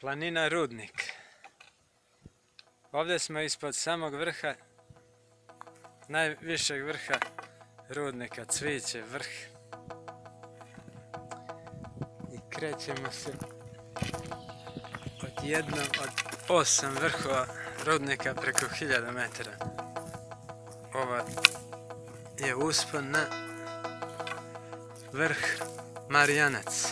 Planina Rudnik. Ovdje smo ispod samog vrha, najvišeg vrha rudnika, cviće, vrh. I krećemo se od jednog od osam vrhova rudnika preko hiljada metara. Ova je uspon na vrh Marijanac.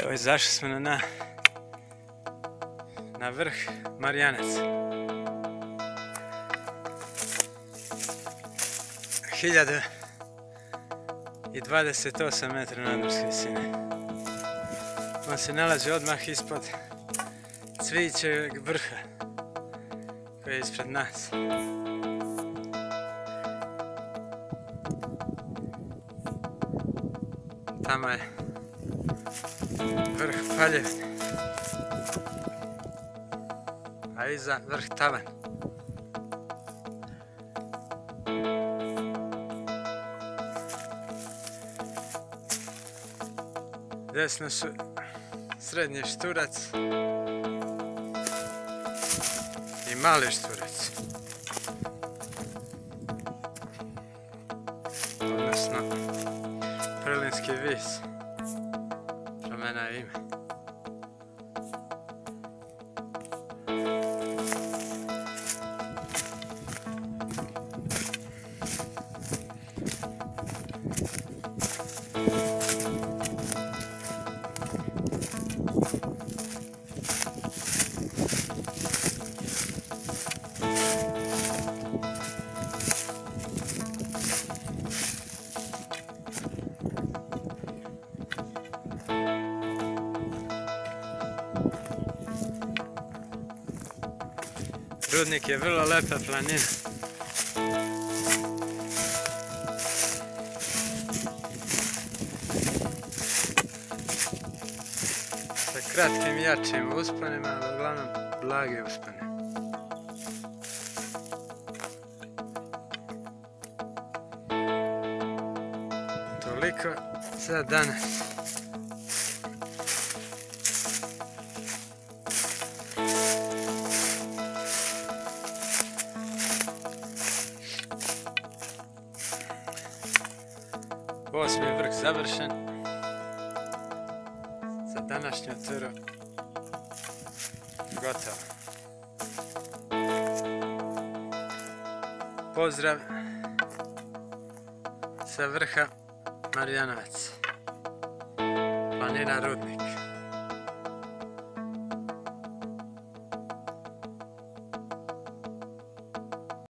Evo izašli smo na, na, vrh Marijanac. Hiljadu i 28 metara nadmorske visine. On se nalazi odmah ispod cvićevog vrha koji je ispred nas. Tamo je vrh Paljevine. A iza vrh Tavan. Desno su srednji šturac i mali šturac. Odnosno, Prlinski vis. Rudnik je vrlo lepa planina. Sa kratkim jačim usponima, ali uglavnom blage uspone. Toliko za danas. Osmi vrh završen. Za današnju turu gotovo. Pozdrav sa vrha Marijanovac. Planina Rudnik.